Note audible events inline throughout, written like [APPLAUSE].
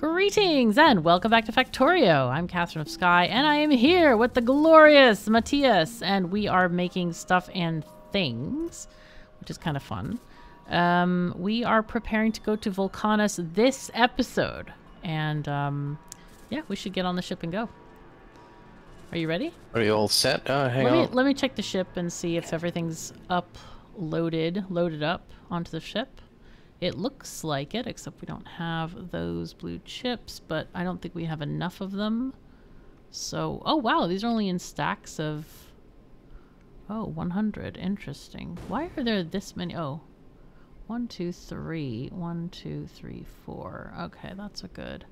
Greetings and welcome back to Factorio. I'm Katherine of Sky and I am here with the glorious Mathias and we are making stuff and things, which is kind of fun. Um, we are preparing to go to Vulcanus this episode and um, yeah, we should get on the ship and go. Are you ready? Are you all set? Uh, hang let on. Me, let me check the ship and see if everything's uploaded, loaded up onto the ship. It looks like it, except we don't have those blue chips, but I don't think we have enough of them. So, oh wow, these are only in stacks of... Oh, 100. Interesting. Why are there this many? Oh, one, two, three. One, two, three, four. Okay, that's a good...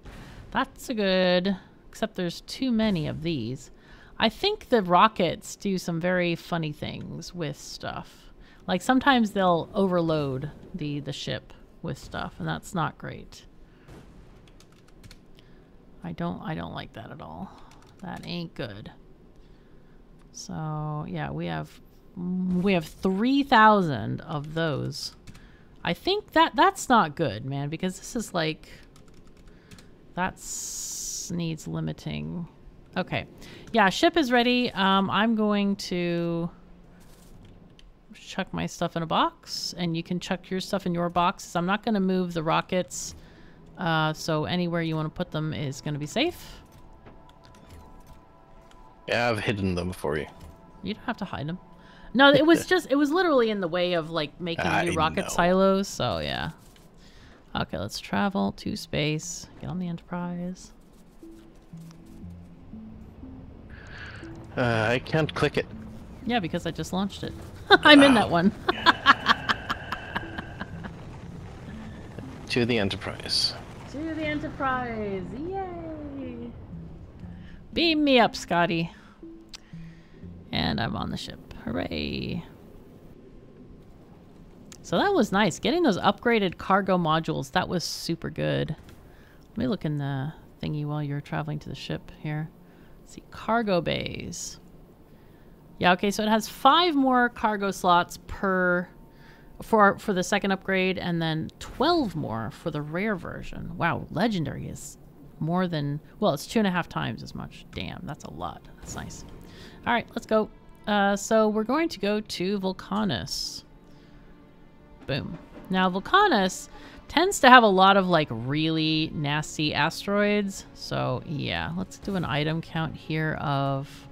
That's a good... Except there's too many of these. I think the rockets do some very funny things with stuff. Like sometimes they'll overload the, the ship with stuff, and that's not great. I don't I don't like that at all. That ain't good. So yeah, we have we have three thousand of those. I think that that's not good, man, because this is like that's needs limiting. Okay, yeah, ship is ready. Um, I'm going to chuck my stuff in a box, and you can chuck your stuff in your boxes. I'm not going to move the rockets, uh, so anywhere you want to put them is going to be safe. Yeah, I've hidden them for you. You don't have to hide them. No, it was just, it was literally in the way of, like, making I new rocket know. silos, so yeah. Okay, let's travel to space. Get on the Enterprise. Uh, I can't click it. Yeah, because I just launched it. [LAUGHS] I'm in that one. [LAUGHS] To the Enterprise. To the Enterprise! Yay! Beam me up, Scotty. And I'm on the ship. Hooray! So that was nice. Getting those upgraded cargo modules, that was super good. Let me look in the thingy while you're traveling to the ship here. Let's see, cargo bays. Yeah, okay, so it has five more cargo slots per for for the second upgrade and then 12 more for the rare version. Wow legendary is more than well it's two and a half times as much. Damn that's a lot. That's nice. All right let's go. Uh, so we're going to go to vulcanus boom. Now vulcanus tends to have a lot of like really nasty asteroids. So yeah let's do an item count here of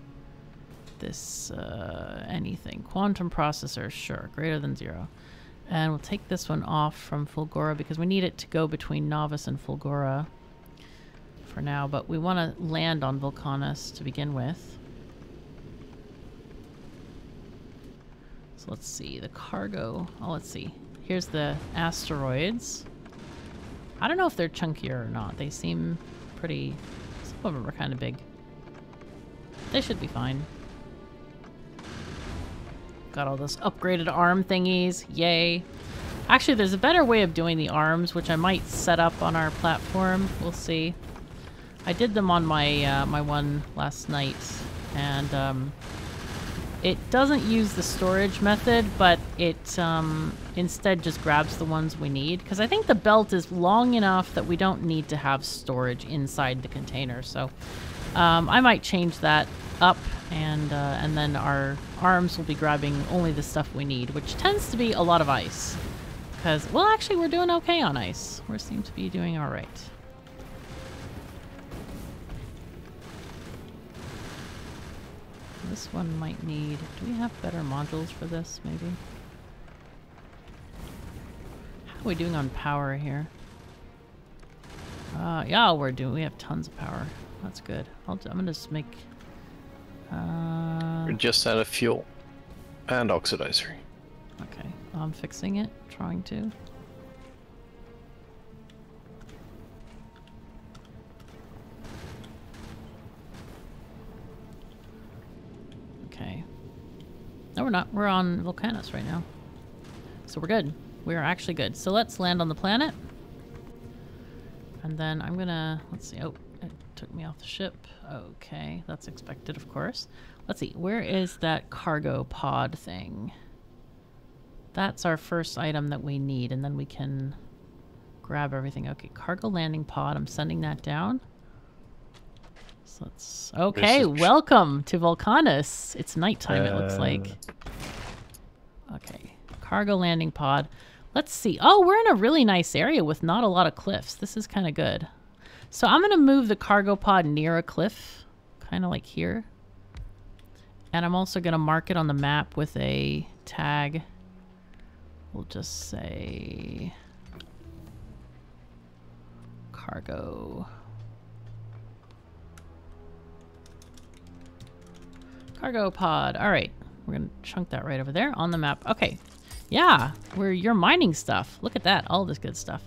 this uh, anything quantum processor sure greater than zero and we'll take this one off from Fulgora because we need it to go between Nauvis and Fulgora for now, but we want to land on Vulcanus to begin with. So let's see, the cargo. Oh, let's see. Here's the asteroids. I don't know if they're chunkier or not. They seem pretty... Some of them are kind of big. They should be fine. Got all those upgraded arm thingies. Yay. Actually, there's a better way of doing the arms, which I might set up on our platform. We'll see. I did them on my uh, my one last night, and um, it doesn't use the storage method, but it um, instead just grabs the ones we need. Because I think the belt is long enough that we don't need to have storage inside the container. So um, I might change that up, and uh, and then our arms will be grabbing only the stuff we need, which tends to be a lot of ice. Because, well, actually, we're doing okay on ice. We seem to be doing all right. This one might need... Do we have better modules for this, maybe? How are we doing on power here? Uh, yeah, we're doing... We have tons of power. That's good. I'll, I'm gonna just make... Uh, We're just out of fuel and oxidizer. okay. I'm fixing it. Trying to. Okay. No, we're not. We're on Vulcanus right now. So we're good. We are actually good. So let's land on the planet. And then I'm gonna... Let's see. Oh, took me off the ship. Okay, that's expected, of course. Let's see. Where is that cargo pod thing? That's our first item that we need, and then we can grab everything. Okay, cargo landing pod. I'm sending that down. So let's. Okay, welcome to Vulcanus. It's nighttime. it looks like. Uh, Okay, cargo landing pod. Let's see. Oh, we're in a really nice area with not a lot of cliffs. This is kind of good. So I'm gonna move the cargo pod near a cliff, kind of like here. And I'm also gonna mark it on the map with a tag. We'll just say cargo. Cargo pod. All right. We're going to chunk that right over there on the map. Okay. Yeah, where you're mining stuff. Look at that. All this good stuff.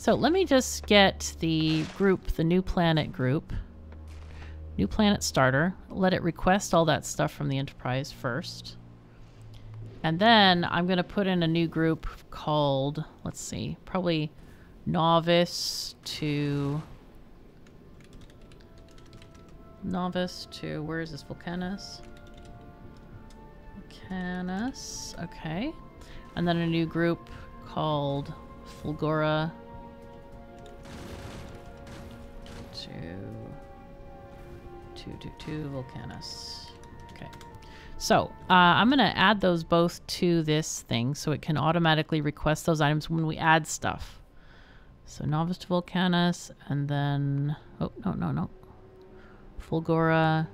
So let me just get the group, the new planet group. New planet starter. Let it request all that stuff from the Enterprise first. And then I'm going to put in a new group called, let's see, probably nauvis to nauvis to where is this Vulcanus? Vulcanus, okay. And then a new group called Fulgora to two two two Vulcanus. Okay. So uh, I'm going to add those both to this thing so it can automatically request those items when we add stuff. So Nauvis to Vulcanus, and then... Oh, no, no, no. Fulgora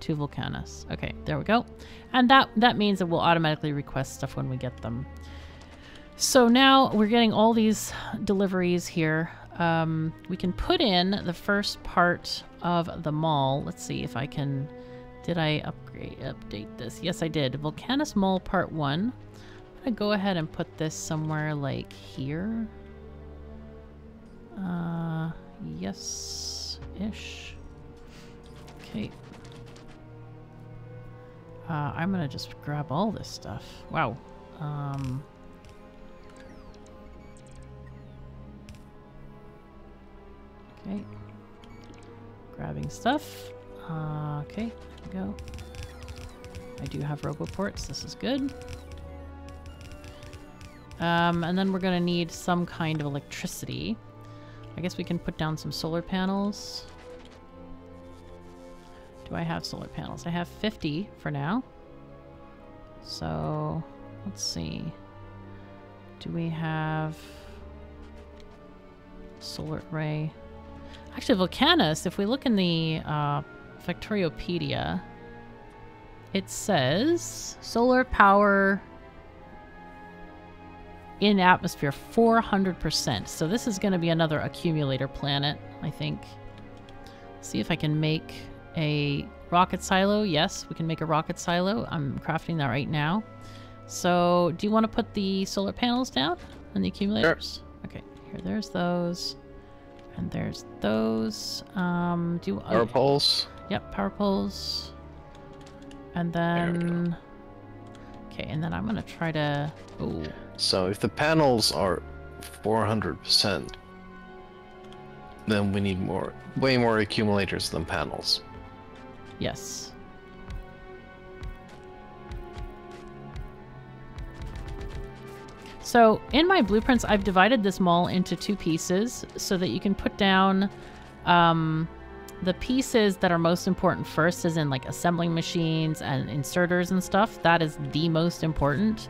to Vulcanus. Okay, there we go. And that, that means it will automatically request stuff when we get them. So now we're getting all these deliveries here. Um, we can put in the first part of the mall. Let's see if I can... Did I upgrade update this? Yes, I did. Vulcanus Mall Part 1. I'm going to go ahead and put this somewhere like here. Uh, yes-ish. Okay. Uh, I'm going to just grab all this stuff. Wow. Um... Okay. Grabbing stuff. Uh, okay, go. I do have roboports. This is good. Um, and then we're going to need some kind of electricity. I guess we can put down some solar panels. Do I have solar panels? I have 50 for now. So, let's see. Do we have solar array? Actually, Vulcanus, if we look in the uh, Factoriopedia, it says solar power in atmosphere 400%. So this is going to be another accumulator planet, I think. See if I can make a rocket silo. Yes, we can make a rocket silo. I'm crafting that right now. So do you want to put the solar panels down and the accumulators? Okay, here, there's those. And there's those. Um, do Power oh, poles. Yep, power poles. And There we go. then... Okay, and then I'm gonna try to... Oh, So if the panels are 400%, then we need more, way more accumulators than panels. yes. So in my blueprints, I've divided this mall into two pieces so that you can put down um, the pieces that are most important first, as in like assembling machines and inserters and stuff. That is the most important.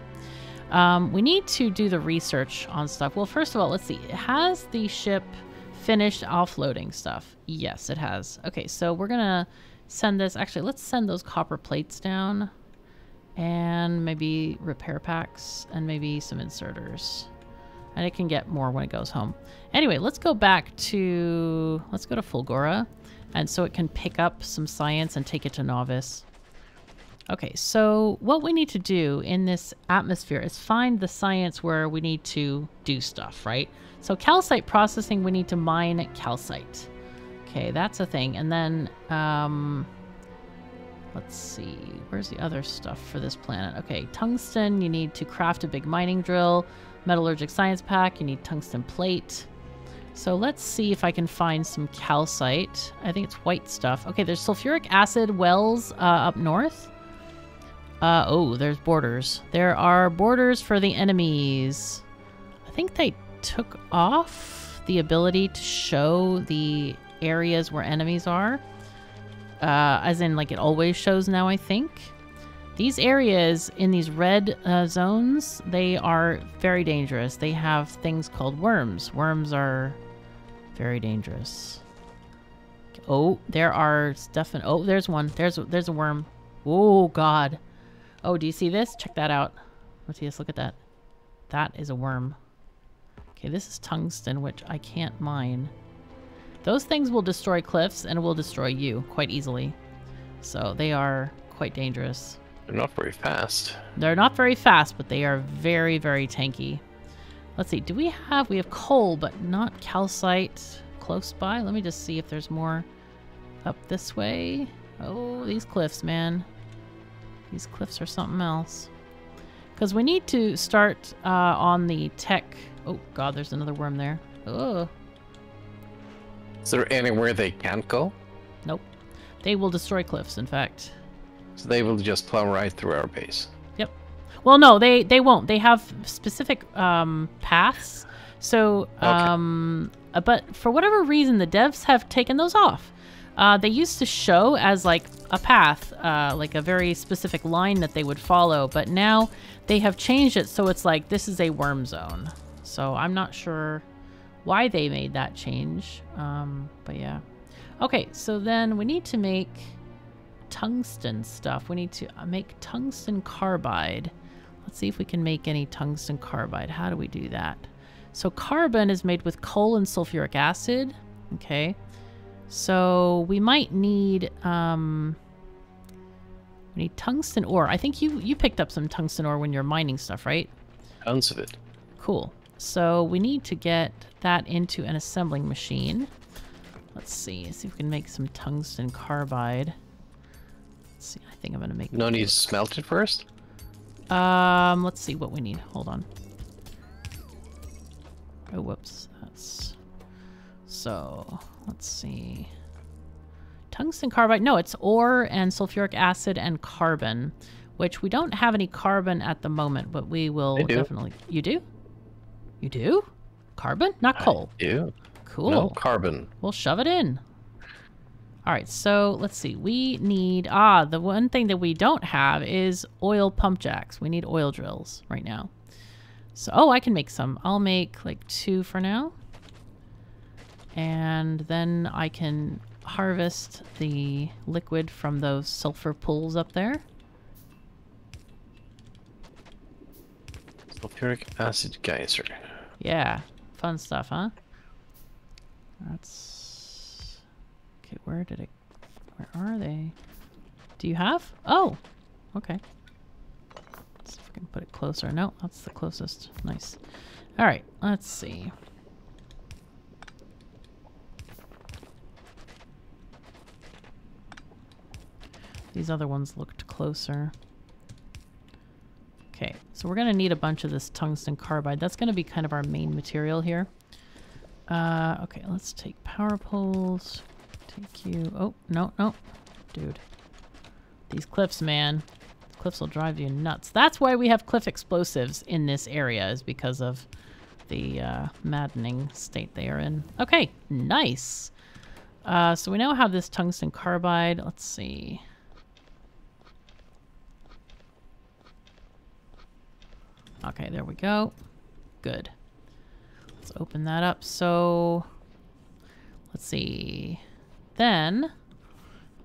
Um, we need to do the research on stuff. Well, first of all, let's see. Has the ship finished offloading stuff? Yes, it has. Okay, so we're gonna send this. Actually, let's send those copper plates down, and maybe repair packs, and maybe some inserters. And it can get more when it goes home. Anyway, let's go back to let's go to Fulgora, and so it can pick up some science and take it to nauvis. Okay, so what we need to do in this atmosphere is find the science where we need to do stuff, right? So calcite processing, we need to mine calcite. Okay, that's a thing. And then, um, let's see, where's the other stuff for this planet? Okay, tungsten, you need to craft a big mining drill. Metallurgic science pack, you need tungsten plate. So let's see if I can find some calcite. I think it's white stuff. Okay, there's sulfuric acid wells uh, up north. Uh, oh, there's borders. There are borders for the enemies. I think they took off the ability to show the areas where enemies are. Uh, as in, like, it always shows now, I think. These areas in these red uh, zones, they are very dangerous. They have things called worms. Worms are very dangerous. Oh, there are stuff in. Oh, there's one. There's there's a worm. Oh God. Oh, do you see this? Check that out. Let's see this. Look at that. That is a worm. Okay, this is tungsten, which I can't mine. Those things will destroy cliffs and will destroy you quite easily. So they are quite dangerous. They're not very fast. They're not very fast, but they are very, very tanky. Let's see. Do we have... We have coal, but not calcite close by. Let me just see if there's more up this way. Oh, these cliffs, man. These cliffs are something else. Because we need to start uh, on the tech... Oh, God, there's another worm there. Oh, Is there anywhere they can't go? nope. They will destroy cliffs, in fact. So they will just plow right through our base. Yep. Well, no, they they won't. They have specific um, paths. So, um, uh, but for whatever reason, the devs have taken those off. Uh, they used to show as like a path, uh, like a very specific line that they would follow, but now they have changed it so it's like this is a worm zone. So I'm not sure why they made that change. Um, but yeah. Okay, so then we need to make tungsten stuff. We need to uh, make tungsten carbide. Let's see if we can make any tungsten carbide. How do we do that? So carbon is made with coal and sulfuric acid. Okay. So we might need um we need tungsten ore. I think you you picked up some tungsten ore when you're mining stuff, right? Tons of it. Cool. So we need to get that into an assembling machine. Let's see. See if we can make some tungsten carbide. Let's see. I think I'm gonna make. No need to smelt it first? Um, let's see what we need. Hold on. Oh, whoops. That's so. Let's see. Tungsten carbide. No, it's ore and sulfuric acid and carbon, which we don't have any carbon at the moment, but we will definitely. You do? You do? Carbon, not coal. Ew. Cool. No carbon. We'll shove it in. All right, so let's see. We need ah, the one thing that we don't have is oil pump jacks. We need oil drills right now. So oh, I can make some. I'll make like two for now. And then I can harvest the liquid from those sulfur pools up there. Sulfuric acid geyser. Yeah, fun stuff, huh? That's okay. Where did it? Where are they? Do you have? Oh, okay. Let's see if I can put it closer. No, that's the closest. Nice. All right, let's see. These other ones looked closer. Okay, so we're going to need a bunch of this tungsten carbide. That's going to be kind of our main material here. Uh, okay, let's take power poles. Take you... Oh, no, no. Dude. These cliffs, man. Cliffs will drive you nuts. That's why we have cliff explosives in this area, is because of the uh, maddening state they are in. Okay, nice. Uh, so we now have this tungsten carbide. Let's see. Okay, there we go. Good. Let's open that up. So, let's see. Then,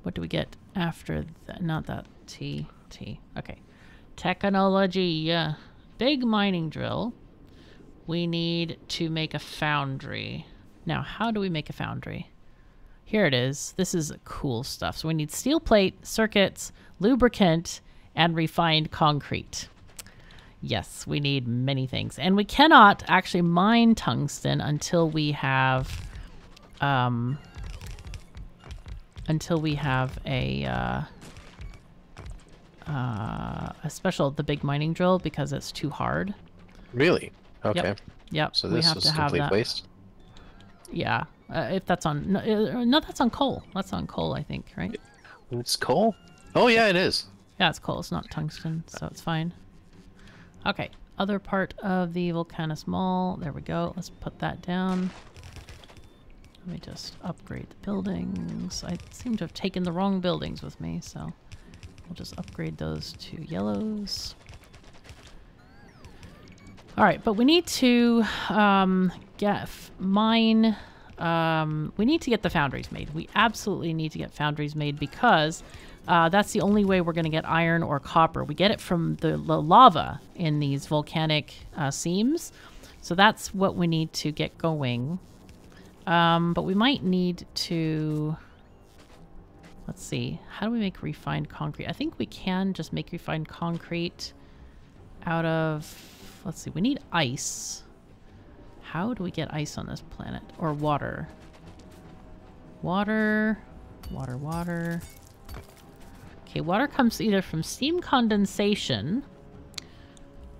what do we get after that? Not that. T. T. Okay. Technology. Uh, big mining drill. We need to make a foundry. Now, how do we make a foundry? Here it is. This is cool stuff. So we need steel plate, circuits, lubricant, and refined concrete. Yes, we need many things. And we cannot actually mine tungsten until we have um until we have a uh, uh, a special the big mining drill because it's too hard. Really? Okay. Yep. So we this is complete that. waste. Yeah. Uh, if that's on no, uh, no, that's on coal. That's on coal, I think, right? It's coal? Oh yeah, it is. Yeah, it's coal. It's not tungsten, so it's fine. Okay. other part of the Vulcanus Mall. There we go. Let's put that down. Let me just upgrade the buildings. I seem to have taken the wrong buildings with me, so we'll just upgrade those to yellows. All right, but we need to um, get mine. Um, we need to get the foundries made. We absolutely need to get foundries made because uh, that's the only way we're going to get iron or copper. We get it from the, the lava in these volcanic uh, seams. So that's what we need to get going. Um, but we might need to... Let's see. How do we make refined concrete? I think we can just make refined concrete out of... Let's see. We need ice. How do we get ice on this planet? Or water? Water. Water, water. Okay, water comes either from steam condensation...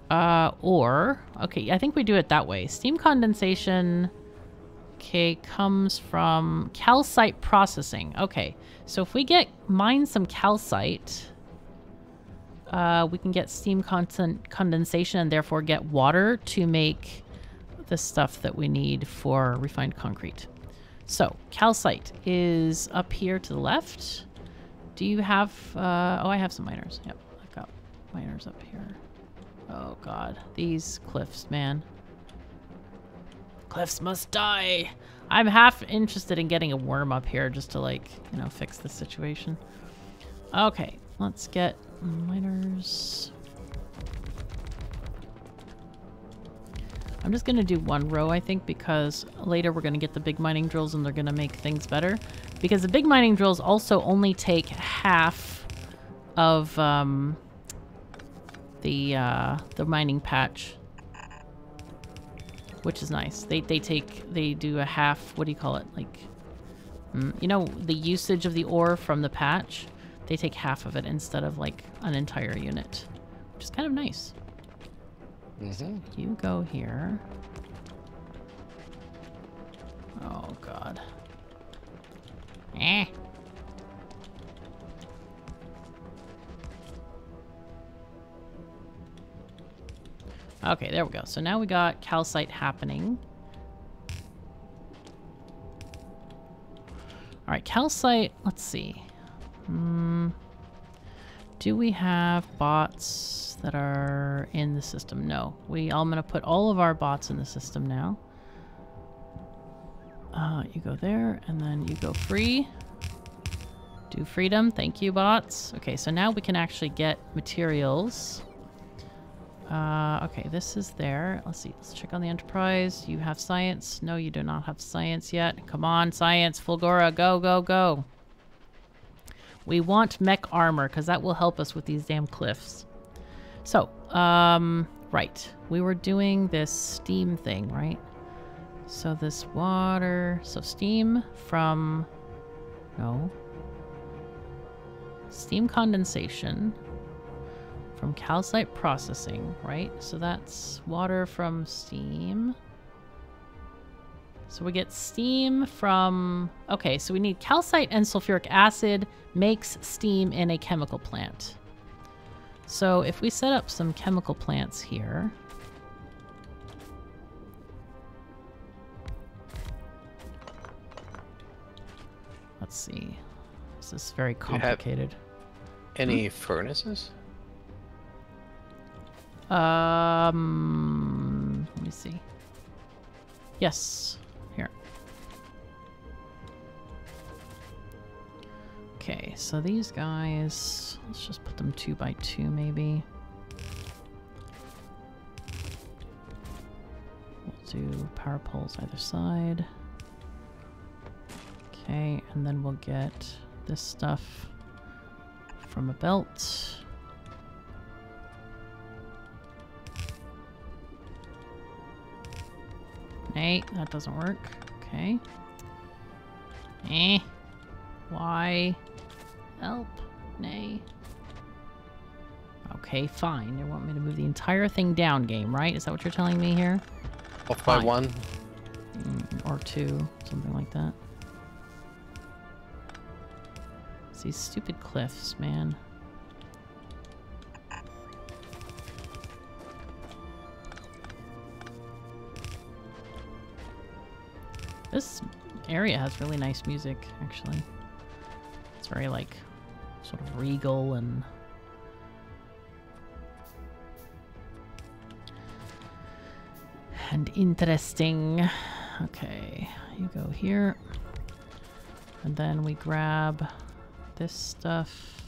Uh, or... Okay, I think we do it that way. Steam condensation Okay, comes from calcite processing. Okay, so if we get mine some calcite, uh, we can get steam condensation and therefore get water to make the stuff that we need for refined concrete. So, calcite is up here to the left. Do you have... Uh, oh, I have some miners. Yep, I've got miners up here. Oh, God. These cliffs, man. Cliffs must die. I'm half interested in getting a worm up here just to like, you know, fix the situation. Okay, let's get miners. I'm just going to do one row, I think, because later we're going to get the big mining drills and they're going to make things better. Because the big mining drills also only take half of um, the, uh, the mining patch which is nice. They they take they do a half. What do you call it? Like, mm, you know, the usage of the ore from the patch. They take half of it instead of like an entire unit, which is kind of nice. Mm -hmm. You go here. Oh God. Eh. Okay, there we go. So now we got calcite happening. All right, calcite, let's see. Hmm. Do we have bots that are in the system? No. We, I'm going to put all of our bots in the system now. Uh, you go there, and then you go free. Do freedom. Thank you, bots. Okay, so now we can actually get materials. Uh, okay, this is there. Let's see. Let's check on the Enterprise. You have science. No, you do not have science yet. Come on, science. Fulgora, go, go, go. We want mech armor, because that will help us with these damn cliffs. So, um, right. We were doing this steam thing, right? So this water... So steam from... No. Steam condensation from calcite processing, right? So that's water from steam. So we get steam from... Okay, so we need calcite and sulfuric acid makes steam in a chemical plant. So if we set up some chemical plants here... Let's see. This is very complicated. any hmm? furnaces? Um, let me see. Yes, here. Okay, so these guys, let's just put them two by two maybe. We'll do power poles either side. Okay, and then we'll get this stuff from a belt. Nay, that doesn't work. Okay. Eh. Why? Help. Nay. Okay, fine. You want me to move the entire thing down game, right? Is that what you're telling me here? Off by one. Mm, or two. Something like that. It's these stupid cliffs, man. This area has really nice music, actually. It's very, like, sort of regal and... And interesting. Okay, you go here. And then we grab this stuff.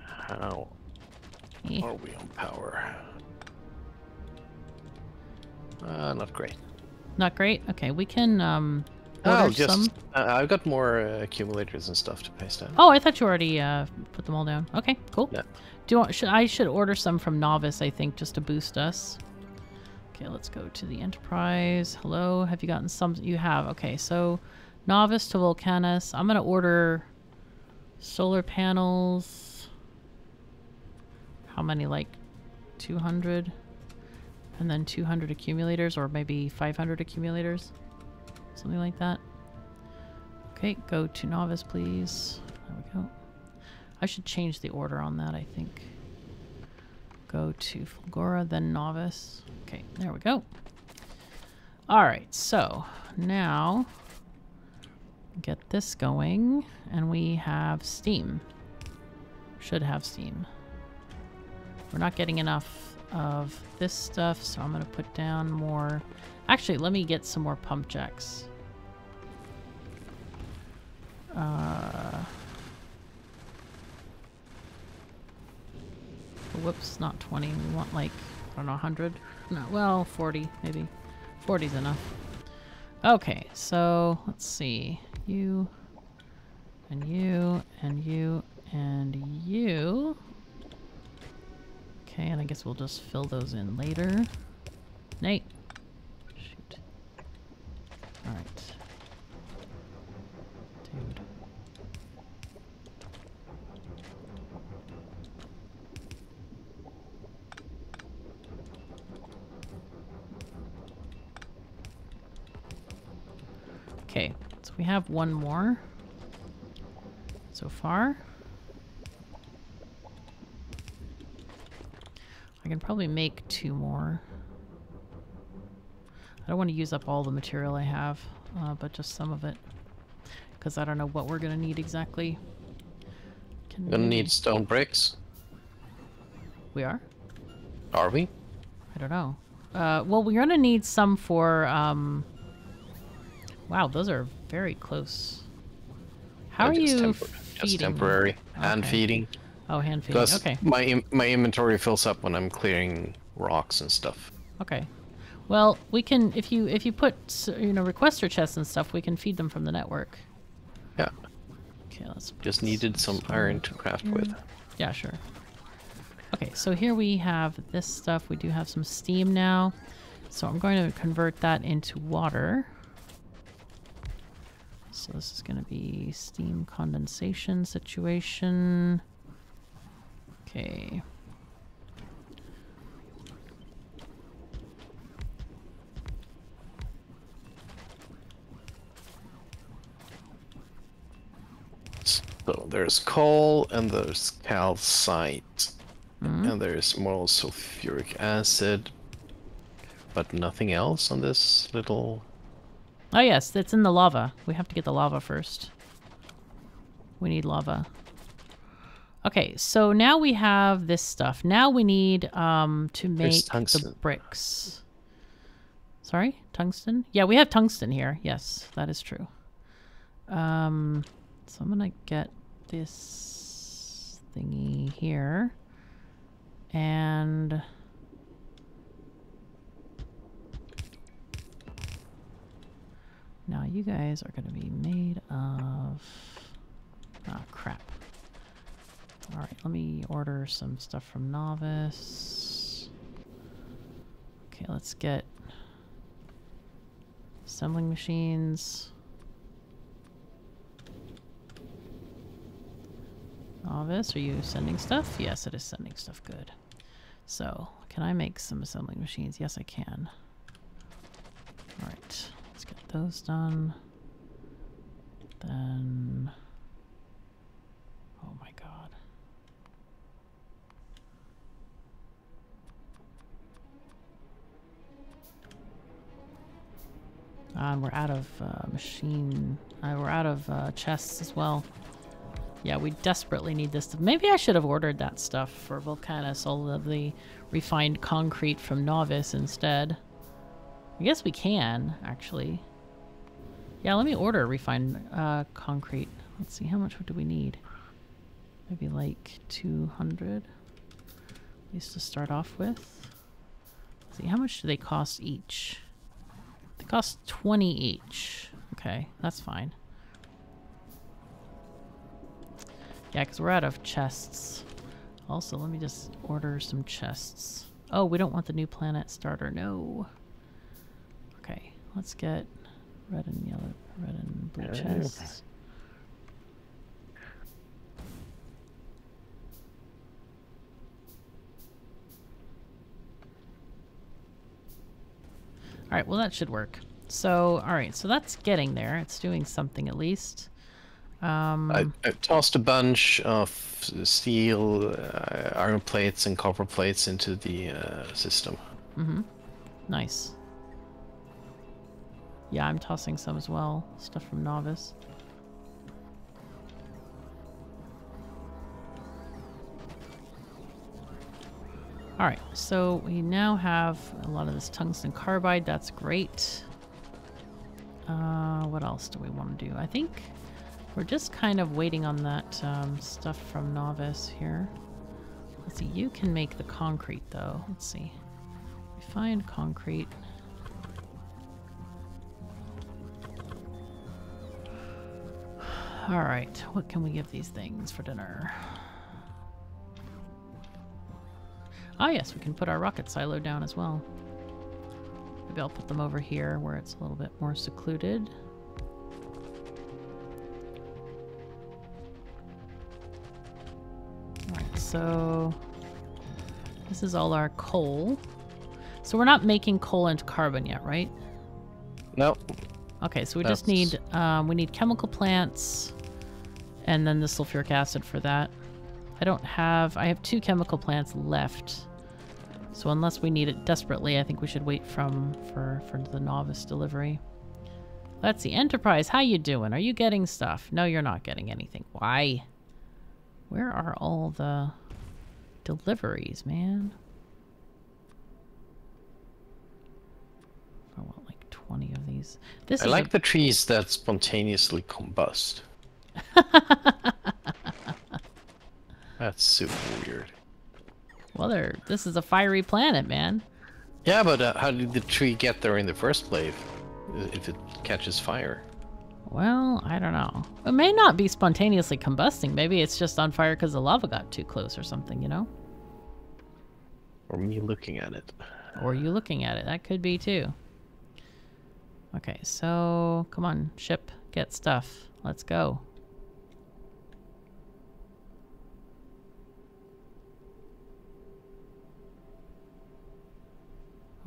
How Eh. are we on power? Uh, not great. Not great? Okay, we can um, Oh, just some. uh, I've got more uh, accumulators and stuff to paste out. Oh, I thought you already uh, put them all down. Okay, cool. Yeah. Do you? Should I should order some from Nauvis? I think just to boost us. Okay, let's go to the Enterprise. Hello, have you gotten some? You have. Okay, so Nauvis to Vulcanus. I'm gonna order solar panels. How many? Like 200, and then 200 accumulators, or maybe 500 accumulators, something like that. Okay, go to Nauvis, please. There we go. I should change the order on that, I think. Go to Fulgora, then Nauvis. Okay, there we go. Alright, so now get this going, and we have Steam. Should have Steam. We're not getting enough of this stuff, so I'm going to put down more... Actually, let me get some more pump jacks. Uh... Whoops, not 20. We want like, I don't know, 100? No, well, 40 maybe. 40's enough. Okay, so let's see. You, and you, and you, and you. Okay, and I guess we'll just fill those in later. Nate. Shoot. Alright. Dude. Okay, so we have one more so far. I can probably make two more. I don't want to use up all the material I have, uh, but just some of it. Because I don't know what we're going to need exactly. Can Gonna need stone bricks. We are? Are we? I don't know. Uh, well, we're going to need some for... Um... Wow, those are very close. How are you tempor- feeding? Just temporary. Hand Okay. feeding. Oh, hand feeding. Because Okay. my im- my inventory fills up when I'm clearing rocks and stuff. Okay. Well, we can if you if you put you know requester chests and stuff, we can feed them from the network. Yeah. Okay, let's Just needed some iron to craft with. Mm. Yeah, sure. Okay, so here we have this stuff. We do have some steam now. So I'm going to convert that into water. So this is going to be steam condensation situation. Okay. So there's coal and there's calcite. Mhm. And there's more sulfuric acid. But nothing else on this little Oh yes, it's in the lava. We have to get the lava first. We need lava. Okay, so now we have this stuff. Now we need um to make the bricks. Sorry, tungsten? Yeah, we have tungsten here. Yes, that is true. Um, so I'm gonna get this thingy here, and now you guys are gonna be made of. Ah, crap. All right, let me order some stuff from Nauvis. Okay, let's get assembling machines. Nauvis, are you sending stuff? Yes, it is sending stuff. Good. So, can I make some assembling machines? Yes, I can. All right, let's those done. Then, oh my god. And we're out of uh, machine. Uh, we're out of uh, chests as well. Yeah, we desperately need this. Stuff. Maybe I should have ordered that stuff for Vulcanus, all of the refined concrete from Nauvis instead. I guess we can, actually. Yeah, let me order refined uh, concrete. Let's see, how much do we need? Maybe like 200, at least to start off with. Let's see, how much do they cost each? They cost 20 each. Okay, that's fine. Yeah, because we're out of chests. Also, let me just order some chests. Oh, we don't want the new planet starter. No. Okay, let's get red and yellow, red and blue chests. Alright, well that should work. So, alright, so that's getting there. It's doing something at least. Um, I, I tossed a bunch of steel, uh, iron plates, and copper plates into the uh, system. Mm-hmm. Nice. Yeah, I'm tossing some as well. Stuff from Nauvis. Alright, so we now have a lot of this tungsten carbide. That's great. Uh, what else do we want to do? I think we're just kind of waiting on that um, stuff from Nauvis here. Let's see, you can make the concrete though. Let's see. Refined concrete. Alright, what can we give these things for dinner? Ah yes, we can put our rocket silo down as well. Maybe I'll put them over here where it's a little bit more secluded. Alright, so this is all our coal. So we're not making coal into carbon yet, right? Nope. Okay, so we That's... just need um, we need chemical plants, and then the sulfuric acid for that. I don't have... I have two chemical plants left. So unless we need it desperately, I think we should wait from for, for the nauvis delivery. Let's see. Enterprise, how you doing? Are you getting stuff? No, you're not getting anything. Why? Where are all the deliveries, man? Oh, I want like 20 of these. This I like the trees that spontaneously combust. [LAUGHS] That's super weird. Well, they're, this is a fiery planet, man. Yeah, but uh, how did the tree get there in the first place if it catches fire? Well, I don't know. It may not be spontaneously combusting. Maybe it's just on fire because the lava got too close or something, you know? Or me looking at it. Or you looking at it. That could be too. Okay, so come on, ship, get stuff. Let's go.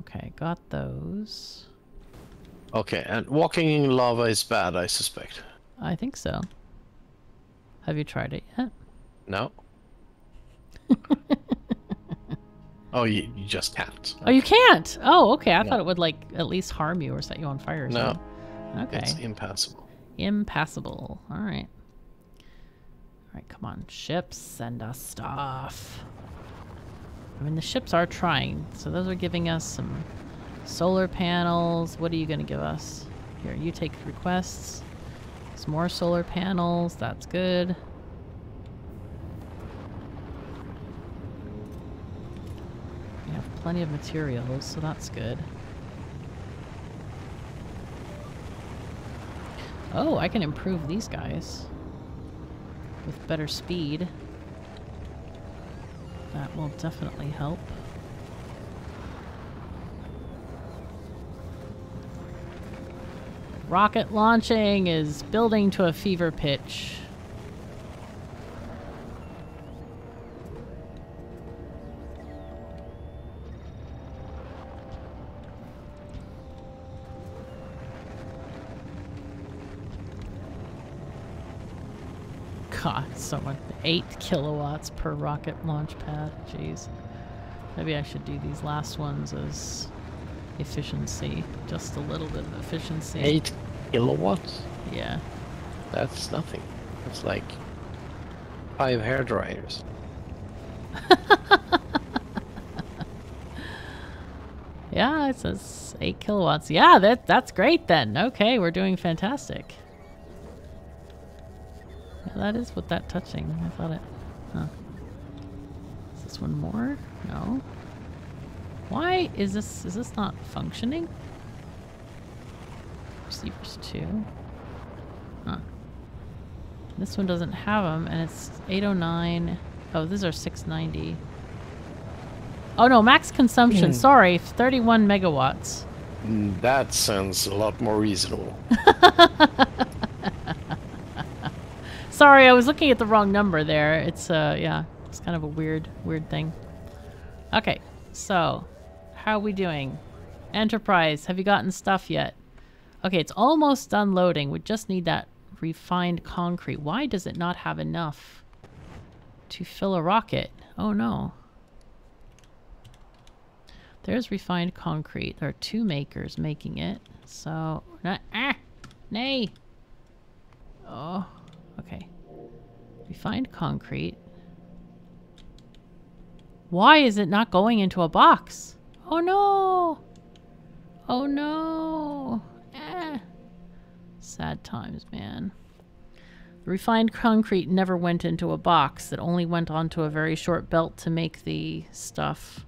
Okay, got those. Okay, and walking in lava is bad, I suspect. I think so. Have you tried it yet? No. [LAUGHS] oh, you, you just can't. Oh, you can't? Oh, okay. I thought it would, like, at least harm you or set you on fire or no. something. Okay. It's impassable. Impassable. All right. All right, come on. Ships, send us stuff. I mean, the ships are trying. So those are giving us some solar panels. What are you going to give us? Here, you take requests. Some more solar panels. That's good. We have plenty of materials, so that's good. Oh, I can improve these guys with better speed. That will definitely help. Rocket launching is building to a fever pitch. God, someone eight kilowatts per rocket launch pad. Jeez. Maybe I should do these last ones as efficiency. Just a little bit of efficiency. 8 kilowatts? Yeah. That's nothing. That's like five hair dryers. [LAUGHS] Yeah, it says 8 kilowatts. Yeah, that that's great then. Okay, we're doing fantastic. That is what that touching. I thought it... Huh. Is this one more? No. Why is this... Is this not functioning? Receivers 2. Huh. This one doesn't have them, and it's 809. Oh, these are 690. Oh no, max consumption. Sorry, 31 megawatts. Mm, That sounds a lot more reasonable. [LAUGHS] Sorry, I was looking at the wrong number there. It's uh yeah, it's kind of a weird weird thing. Okay. So, how are we doing? Enterprise, have you gotten stuff yet? Okay, it's almost done loading. We just need that refined concrete. Why does it not have enough to fill a rocket? Oh no. There's refined concrete. There are two makers making it. So, not, ah, nay. Oh, okay. Refined concrete. Why is it not going into a box? Oh no! Oh no! Eh. Sad times, man. The refined concrete never went into a box. It only went onto a very short belt to make the stuff.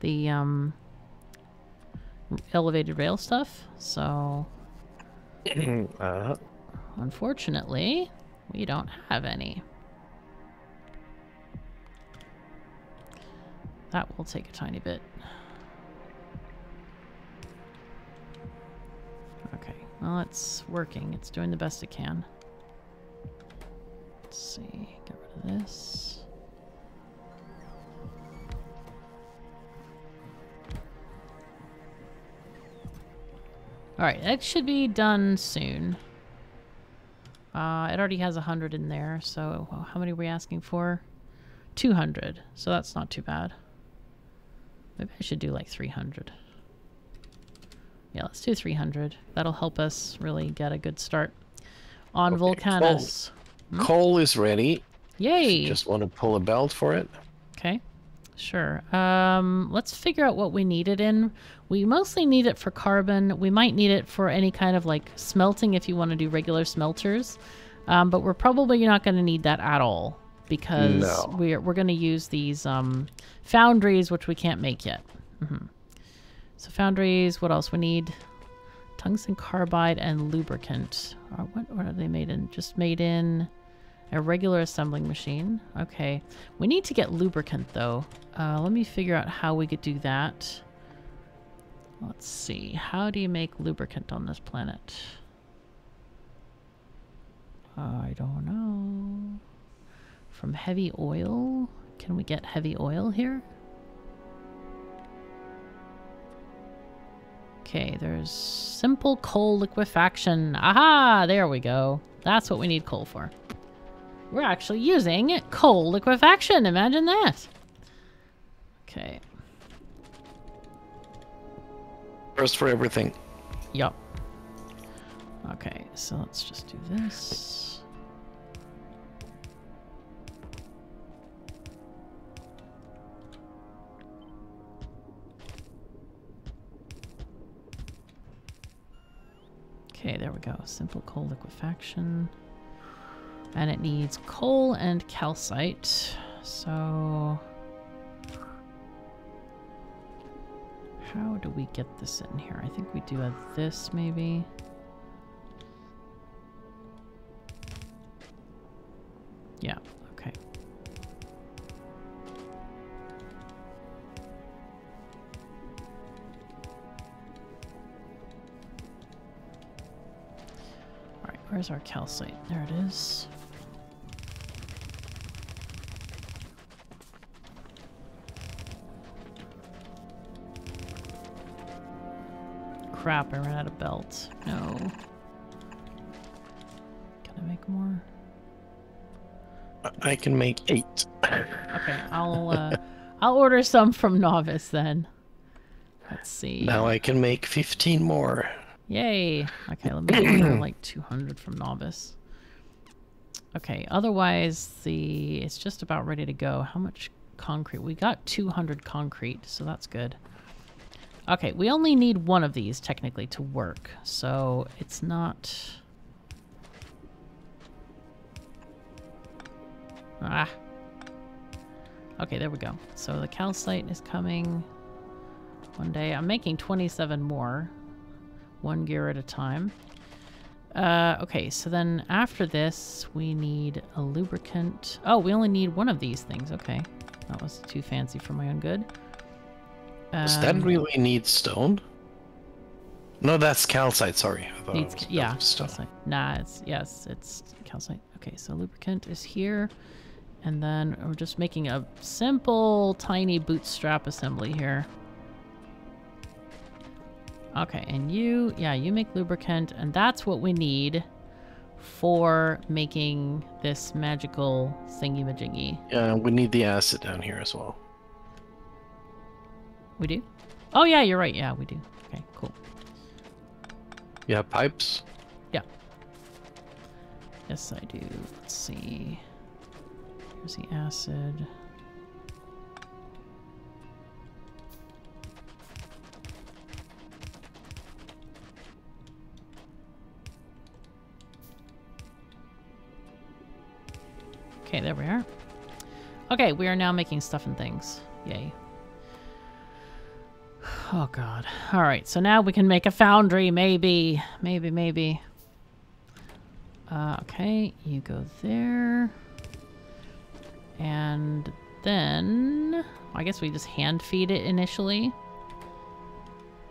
The, um, elevated rail stuff. So, [CLEARS THROAT] uh, unfortunately, we don't have any. That will take a tiny bit. Okay, well, it's working. It's doing the best it can. Let's see, get rid of this. Alright, that should be done soon. Uh, it already has 100 in there, so how many are we asking for? 200, so that's not too bad. Maybe I should do like 300. Yeah, let's do 300. That'll help us really get a good start on Okay, Vulcanus. coal is ready. Yay! Just want to pull a belt for it. Okay, sure. Um, let's figure out what we need it in. We mostly need it for carbon. We might need it for any kind of like smelting if you want to do regular smelters. Um, but we're probably not going to need that at all because No. we're, we're going to use these um, foundries, which we can't make yet. hmm So foundries, what else we need? Tungsten carbide and lubricant. Uh, what, what are they made in? Just made in a regular assembling machine. Okay. We need to get lubricant though. Uh, let me figure out how we could do that. Let's see. How do you make lubricant on this planet? I don't know. From heavy oil? Can we get heavy oil here? Okay, there's simple coal liquefaction. Aha! There we go. That's what we need coal for. We're actually using coal liquefaction. Imagine that. Okay. First for everything. Yup. Okay, so let's just do this. Okay, there we go. Simple coal liquefaction. And it needs coal and calcite. So... How do we get this in here? I think we do a this, maybe. Yeah, okay. Alright, where's our calcite? There it is. Crap, I ran out of belts. No. Can I make more? I- can make eight. Okay, I'll uh, I'll order some from Nauvis then. Let's see. Now I can make 15 more. Yay! Okay, let me order [CLEARS THROAT] like 200 from Nauvis. Okay, otherwise the it's just about ready to go. How much concrete? We got 200 concrete, so that's good. Okay, we only need one of these technically to work, so it's not... Ah. Okay, there we go. So the calcite is coming one day. I'm making 27 more. One gear at a time. Uh, okay, so then after this, we need a lubricant. Oh, we only need one of these things. Okay. That was too fancy for my own good. Does that Um, really need stone? No, that's calcite. Sorry. It Needs, yeah. built of stone. calcite. Nah, it's yes, it's calcite. Okay, so lubricant is here, and then we're just making a simple, tiny bootstrap assembly here. Okay, and you, yeah, you make lubricant, and that's what we need for making this magical thingy-majiggy. Yeah, we need the acid down here as well. We do? Oh yeah, you're right. Yeah, we do. Okay, cool. You have pipes? Yeah. Yes, I do. Let's see. Here's the acid. Okay, there we are. Okay, we are now making stuff and things. Yay. Oh god. Alright, so now we can make a foundry, maybe. Maybe, maybe. Uh, okay, you go there. And then... I guess we just hand feed it initially.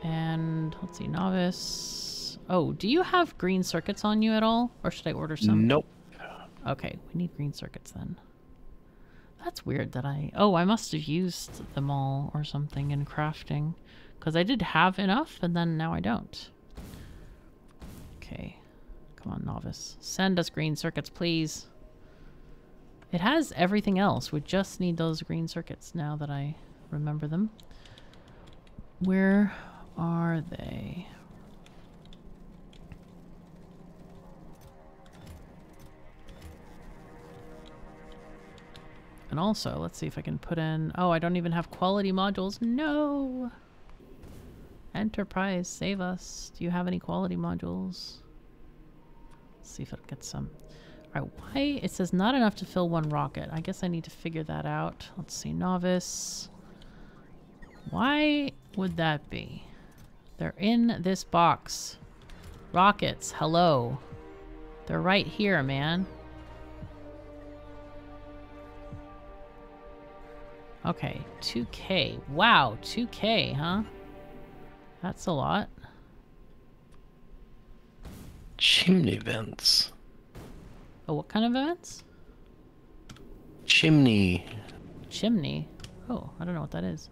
And let's see, nauvis. Oh, do you have green circuits on you at all? Or should I order some? Nope. Okay, we need green circuits then. That's weird that I... Oh, I must have used them all or something in crafting. Because I did have enough, and then now I don't. Okay. Come on, nauvis. Send us green circuits, please. It has everything else. We just need those green circuits now that I remember them. Where are they? And also, let's see if I can put in... Oh, I don't even have quality modules. No! Enterprise, save us. Do you have any quality modules? Let's see if it'll get some. Alright, why? It says not enough to fill one rocket. I guess I need to figure that out. Let's see, nauvis. Why would that be? They're in this box. Rockets, hello. They're right here, man. Okay, 2k. Wow, 2k, huh? That's a lot. Chimney vents. Oh, what kind of events? Chimney. Chimney. Oh, I don't know what that is.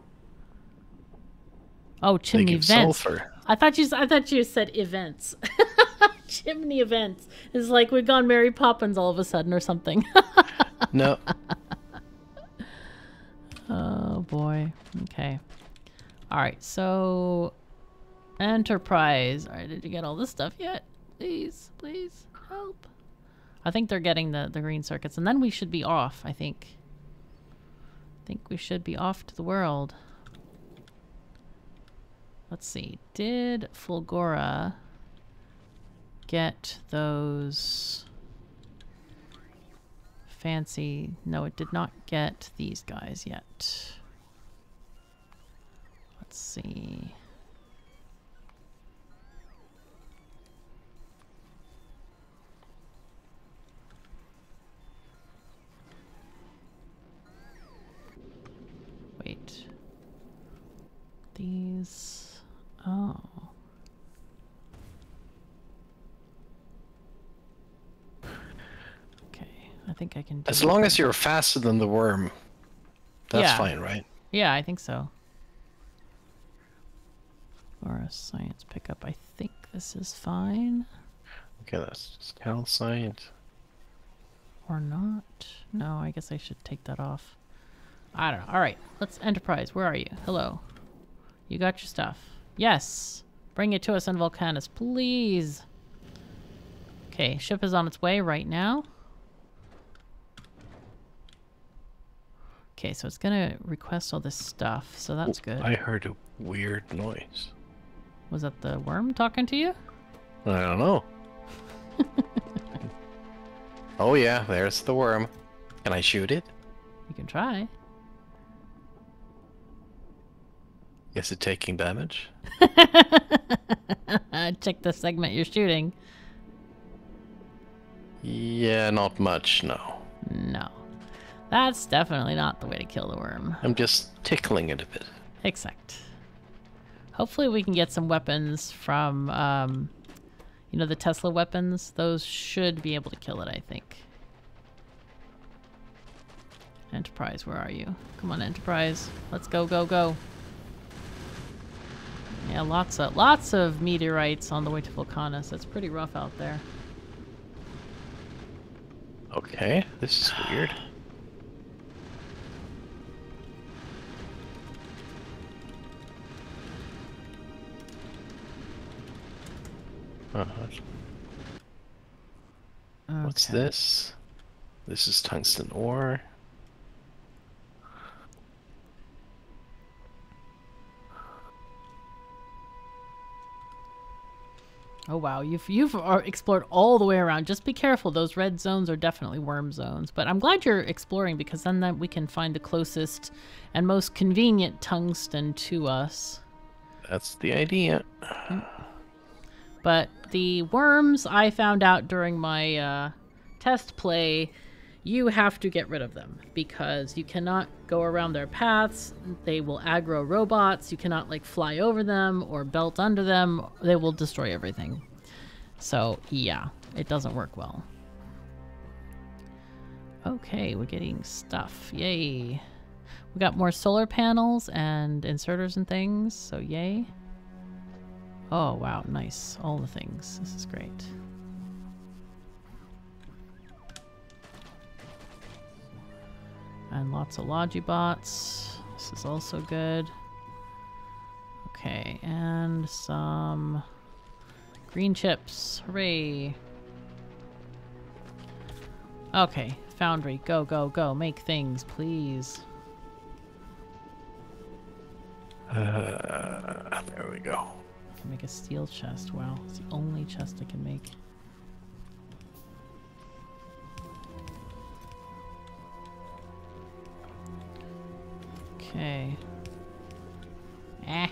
Oh, chimney vents. sulfur. I thought you. I thought you said events. [LAUGHS] chimney events. It's like we've gone Mary Poppins all of a sudden or something. [LAUGHS] No. oh boy. Okay. All right. So, Enterprise. All right. Did you get all this stuff yet? Please, please help. I think they're getting the the green circuits, and then we should be off. I think. I think we should be off to the world. Let's see. Did Fulgora get those fancy? No, it did not get these guys yet. Let's see. These. Oh. Okay, I think I can do As long as you're faster than the worm, that's Yeah. fine, right? Yeah, I think so. Or a science pickup. I think this is fine. Okay, that's just calcite. Or not. No, I guess I should take that off. I don't know. Alright, let's Enterprise. Where are you? Hello. You got your stuff. Yes. Bring it to us on Vulcanus, please. Okay, ship is on its way right now. Okay, so it's gonna request all this stuff, so that's good. I heard a weird noise. Was that the worm talking to you? I don't know. [LAUGHS] oh yeah, there's the worm. Can I shoot it? You can try. Is it taking damage? [LAUGHS] Check the segment you're shooting. Yeah, not much, no. No. That's definitely not the way to kill the worm. I'm just tickling it a bit. Exact. Hopefully we can get some weapons from, um, you know, the Tesla weapons. Those should be able to kill it, I think. Enterprise, where are you? Come on, Enterprise. Let's go, go, go. Yeah, lots of lots of meteorites on the way to Vulcanus. It's pretty rough out there. Okay, this is weird. [SIGHS] Uh, what's Okay. this? This is tungsten ore. Oh wow, you've you've uh, explored all the way around. Just be careful; those red zones are definitely worm zones. But I'm glad you're exploring because then that we can find the closest and most convenient tungsten to us. That's the idea. But the worms I found out during my uh, test play, you have to get rid of them because you cannot go around their paths. They will aggro robots. You cannot like fly over them or belt under them. They will destroy everything. So yeah, it doesn't work well. Okay, we're getting stuff. Yay. We got more solar panels and inserters and things, so yay. Oh, wow, nice. All the things. This is great. And lots of Logibots. This is also good. Okay, and some green chips. Hooray. Okay, Foundry, go, go, go. Make things, please. Uh, there we go. I can make a steel chest. Wow, it's the only chest I can make. Okay. Eh.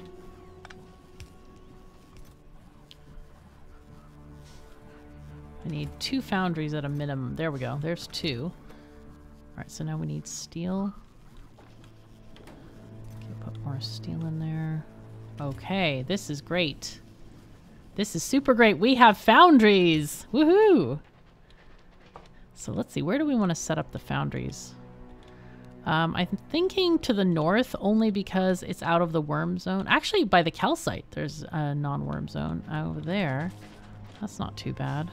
I need two foundries at a minimum. There we go. There's two. Alright, so now we need steel. Okay, put more steel in there. Okay, this is great. This is super great. We have foundries. Woohoo! So let's see, where do we want to set up the foundries? Um, I'm thinking to the north only because it's out of the worm zone. Actually, by the calcite, there's a non-worm zone over there. That's not too bad.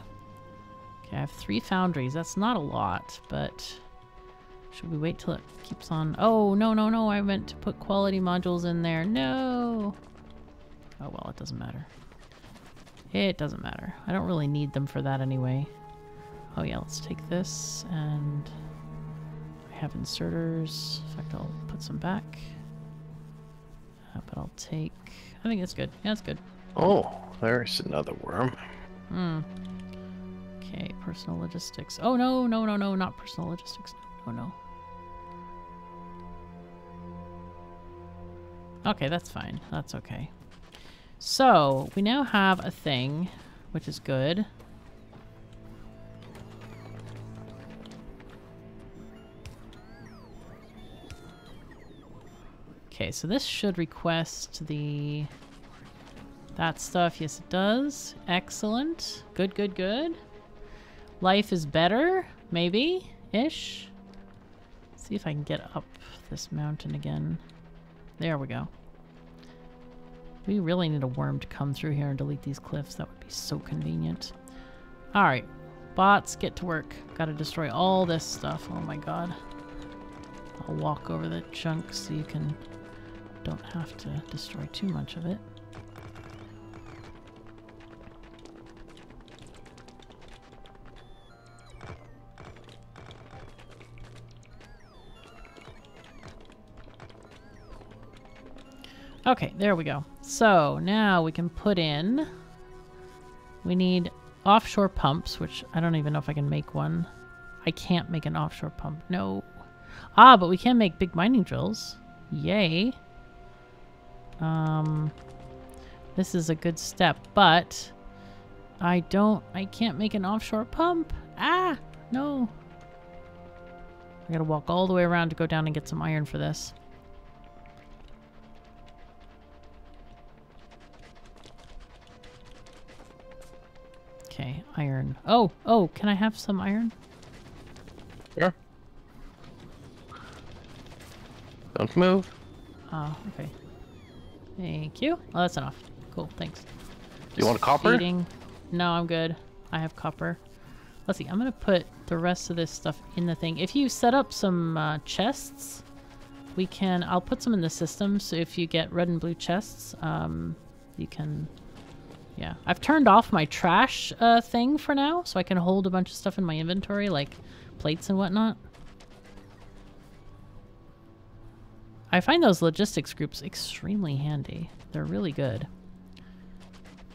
Okay, I have three foundries. That's not a lot, but should we wait till it keeps on? Oh, no, no, no. I meant to put quality modules in there. No. Oh, well, it doesn't matter. It doesn't matter. I don't really need them for that anyway. Oh, yeah, let's take this and have inserters. In fact, I'll put some back. Uh, but I'll take... I think that's good. Yeah, it's good. Oh, there's another worm. Hmm. Okay, personal logistics. Oh, no, no, no, no, not personal logistics. Oh, no. Okay, that's fine. That's okay. So, we now have a thing, which is good. Okay, so this should request the... That stuff, yes it does. Excellent. Good, good, good. Life is better, maybe, ish. See if I can get up this mountain again. There we go. We really need a worm to come through here and delete these cliffs. That would be so convenient. Alright. Bots, get to work. Gotta destroy all this stuff. Oh my god. I'll walk over the chunks so you can don't have to destroy too much of it. Okay, there we go. So now we can put in. We need offshore pumps, which I don't even know if I can make one. I can't make an offshore pump. No. Ah, but we can make big mining drills. Yay. Um, this is a good step, but I don't, I can't make an offshore pump. Ah, no. I gotta walk all the way around to go down and get some iron for this. Okay, iron. Oh, oh, can I have some iron? Sure. Don't move. Oh, okay. Thank you. Oh, that's enough. Cool, thanks. Do you want a copper? Feeding. No, I'm good. I have copper. Let's see. I'm gonna put the rest of this stuff in the thing. If you set up some uh, chests, we can. I'll put some in the system. So if you get red and blue chests, um, you can. Yeah, I've turned off my trash uh, thing for now, so I can hold a bunch of stuff in my inventory, like plates and whatnot. I find those logistics groups extremely handy. They're really good.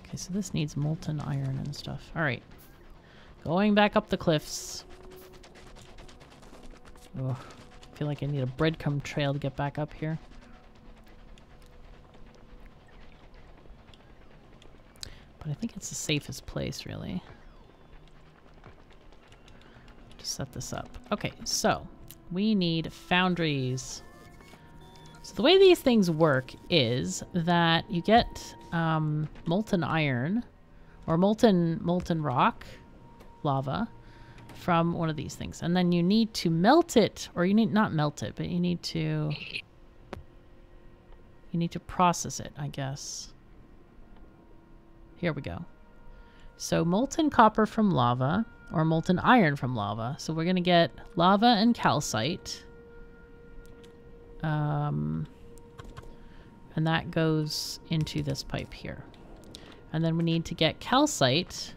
Okay, so this needs molten iron and stuff. Alright. Going back up the cliffs. Ugh. I feel like I need a breadcrumb trail to get back up here. But I think it's the safest place, really. To set this up. Okay, so we need foundries. So the way these things work is that you get um, molten iron or molten molten rock, lava, from one of these things, and then you need to melt it, or you need not melt it, but you need to you need to process it, I guess. Here we go. So molten copper from lava, or molten iron from lava. So we're gonna get lava and calcite. Um, and that goes into this pipe here. And then we need to get calcite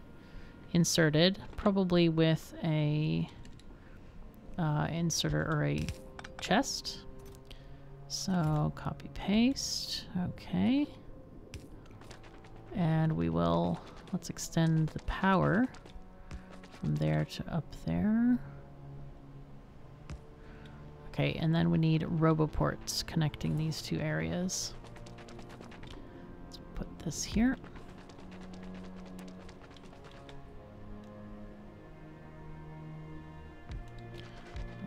inserted, probably with a uh, inserter or a chest. So copy paste, okay. And we will, let's extend the power from there to up there. Okay, and then we need roboports connecting these two areas. Let's put this here.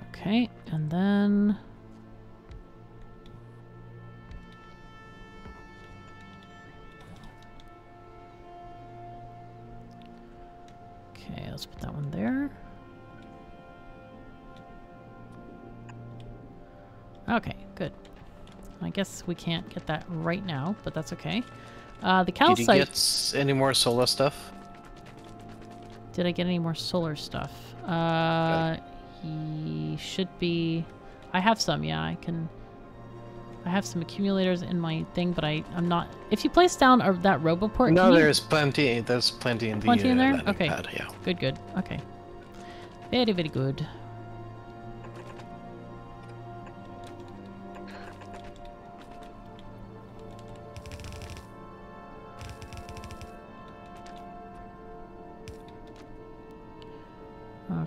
Okay, and then... Okay, let's put that one there. Okay, good. I guess we can't get that right now, but that's okay. Uh, the calcite... Did you get any more solar stuff? Did I get any more solar stuff? Uh, he should be... I have some, yeah, I can... I have some accumulators in my thing, but I, I'm not... If you place down a, that roboport... No, can you- there's plenty. There's plenty in Plenty the Plenty in uh, there? landing Okay. pad, yeah. Good, good. Okay. Very, very good.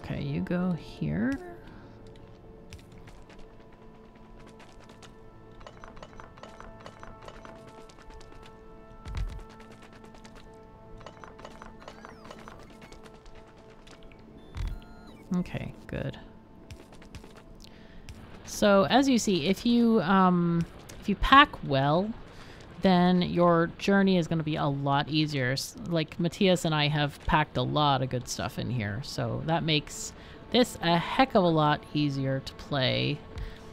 Okay, you go here. Okay, good. So as you see, if you um, if you pack well, then your journey is going to be a lot easier. Like Mathias and I have packed a lot of good stuff in here, so that makes this a heck of a lot easier to play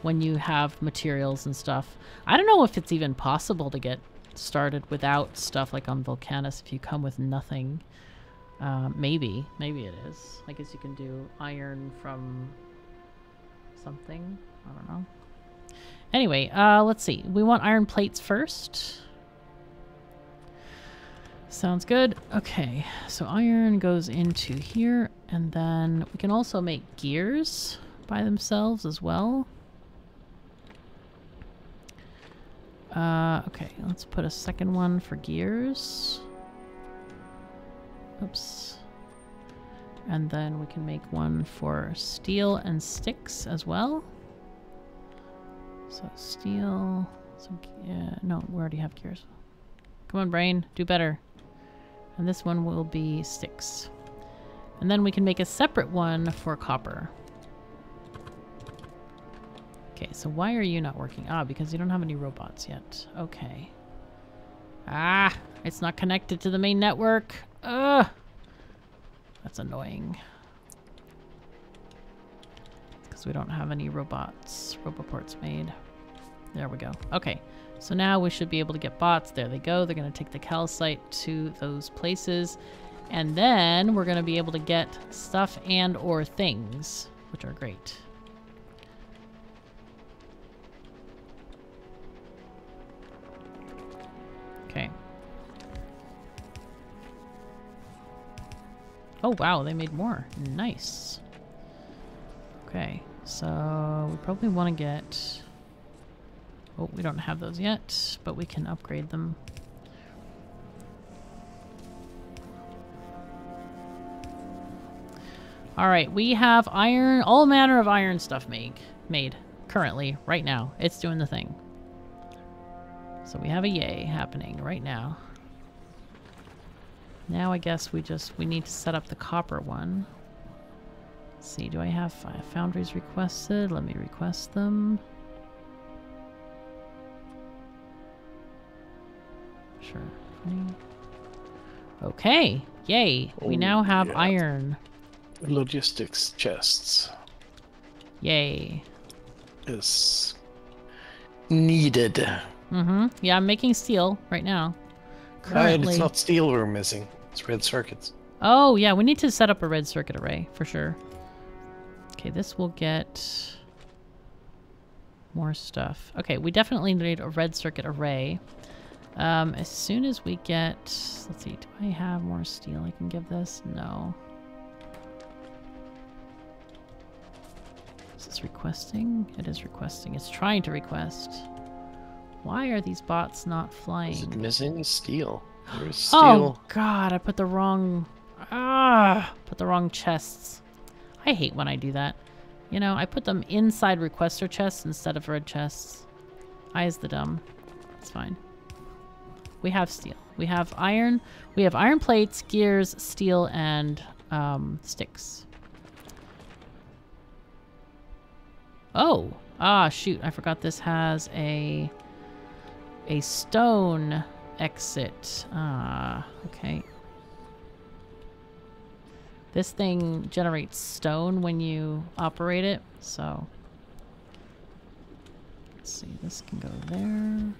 when you have materials and stuff. I don't know if it's even possible to get started without stuff like on Vulcanus if you come with nothing. Uh, maybe. Maybe it is. I guess you can do iron from something. I don't know. Anyway, uh, let's see. We want iron plates first. Sounds good. Okay, so iron goes into here, and then we can also make gears by themselves as well. Uh, okay, let's put a second one for gears. Oops. And then we can make one for steel and sticks as well. So steel, yeah, no, we already have gears. Come on, brain, do better. And this one will be six. And then we can make a separate one for copper. Okay, so why are you not working? Ah, because you don't have any robots yet. Okay. Ah, it's not connected to the main network. Ugh. That's annoying. Because we don't have any robots, roboports made. There we go. Okay, so now we should be able to get bots. There they go. They're going to take the calcite to those places. And then we're going to be able to get stuff and or things, which are great. Okay. Oh, wow, they made more. Nice. Okay, so we probably want to get... Oh, we don't have those yet, but we can upgrade them. Alright, we have iron, all manner of iron stuff make, made currently, right now. It's doing the thing. So we have a yay happening right now. Now I guess we just, we need to set up the copper one. Let's see, do I have foundries requested? Let me request them. Sure. Okay, yay. we Oh, now have yeah. iron. Logistics chests Yay. is needed. Mm-hmm. Yeah, I'm making steel right now. Currently. it's not steel we're missing. It's red circuits. Oh, yeah, we need to set up a red circuit array for sure. Okay, this will get more stuff. Okay, we definitely need a red circuit array. Um, as soon as we get... Let's see, do I have more steel I can give this? No. Is this requesting? It is requesting. It's trying to request. Why are these bots not flying? Is it missing steel? There's Oh god, I put the wrong ah put the wrong chests. I hate when I do that. You know, I put them inside requester chests instead of red chests. I is the dumb. It's fine. We have steel. We have iron. We have iron plates, gears, steel, and um, sticks. Oh, ah, shoot! I forgot this has a a stone exit. Ah, okay. This thing generates stone when you operate it, so let's see. This can go there.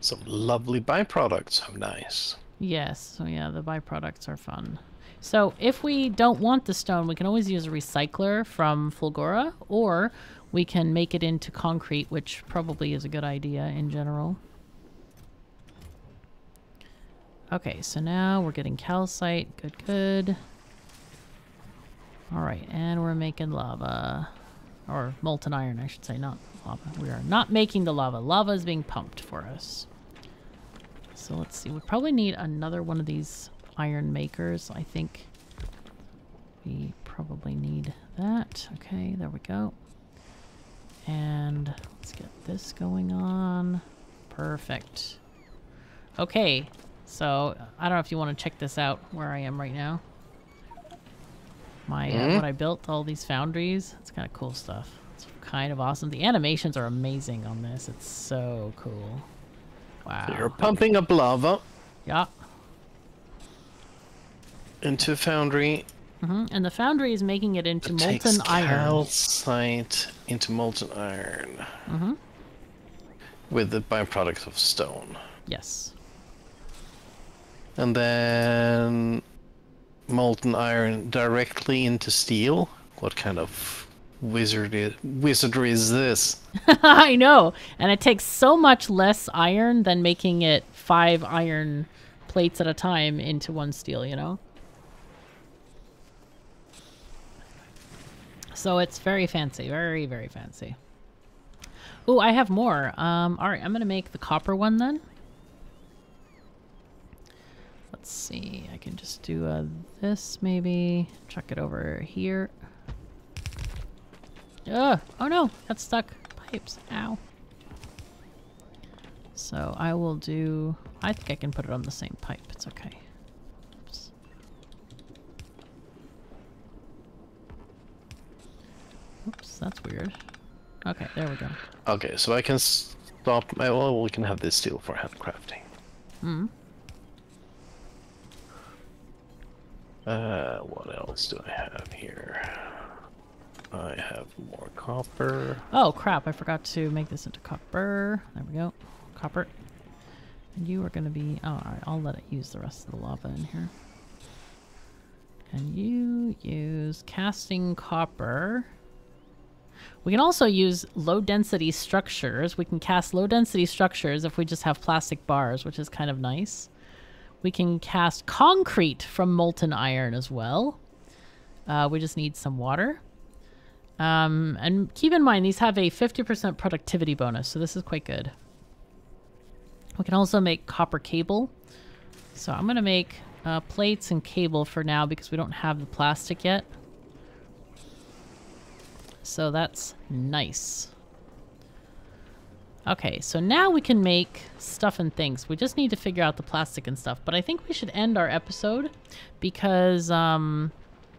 Some lovely byproducts. How nice. Yes, so yeah, the byproducts are fun. So if we don't want the stone, we can always use a recycler from Fulgora, or we can make it into concrete, which probably is a good idea in general. Okay, so now we're getting calcite. Good, good. Alright, and we're making lava. Or molten iron, I should say, not lava. We are not making the lava. Lava is being pumped for us. So let's see. We probably need another one of these iron makers. I think we probably need that. Okay, there we go. And let's get this going on. Perfect. Okay, so I don't know if you want to check this out where I am right now. My uh, Mhm. what I built, all these foundries. It's kind of cool stuff. It's kind of awesome. The animations are amazing on this. It's so cool. Wow. You're pumping up lava Yeah. into foundry. hmm And the foundry is making it into It molten iron. calcite into molten iron hmm with the byproduct of stone. Yes. And then molten iron directly into steel. What kind of wizardry wizardry is this? [LAUGHS] I know. And it takes so much less iron than making it five iron plates at a time into one steel, you know? So it's very fancy. Very, very fancy. Oh, I have more. Um, all right, I'm going to make the copper one then. Let's see. I can just do uh, this maybe. Chuck it over here. Ugh. Oh no, that's stuck. Pipes. Ow. So I will do... I think I can put it on the same pipe. It's okay. Oops. Oops, that's weird. Okay, there we go. Okay, so I can stop my well we can have this steel for handcrafting. Hmm. Uh what else do I have here? I have more copper. Oh crap, I forgot to make this into copper. There we go. Copper. And you are gonna be oh alright, I'll let it use the rest of the lava in here. And you use casting copper. We can also use low density structures. We can cast low density structures if we just have plastic bars, which is kind of nice. We can cast concrete from molten iron as well. Uh, we just need some water. Um, and keep in mind, these have a 50% productivity bonus, so this is quite good. We can also make copper cable. So I'm going to make uh, plates and cable for now because we don't have the plastic yet. So that's nice. Okay, so now we can make stuff and things. We just need to figure out the plastic and stuff. But I think we should end our episode because, um,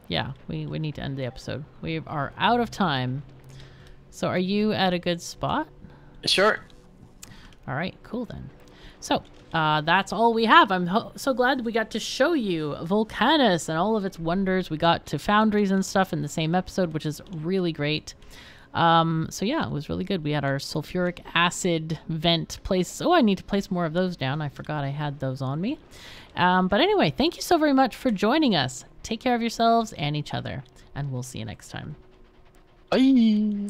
yeah, we, we need to end the episode. We are out of time. So are you at a good spot? Sure. All right, cool then. So, uh, that's all we have. I'm so glad we got to show you Vulcanus and all of its wonders. We got to foundries and stuff in the same episode, which is really great. Um, so yeah, it was really good. We had our sulfuric acid vent place. Oh, I need to place more of those down. I forgot I had those on me. Um, but anyway, thank you so very much for joining us. Take care of yourselves and each other, and we'll see you next time. Bye.